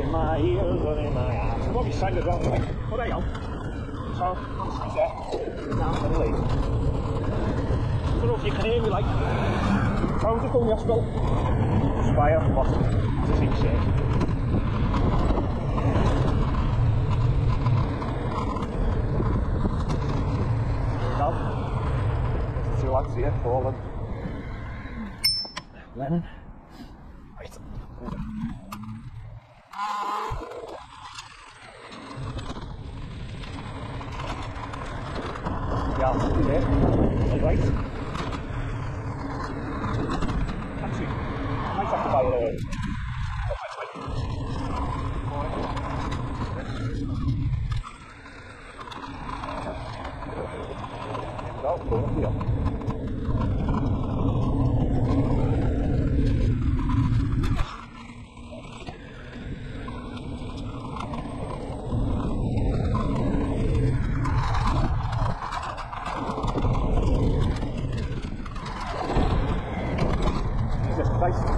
my ears and in my eyes. What have you sang as well? Like, what are you? So, yeah, now I'm late. I don't know if you can hear me like. How's it going, Yaspel? Spire, what? Does he say? Now, there's two lads here, Yeah, there. Right. Taxi. Nice up by the. Go, go, go. Bye.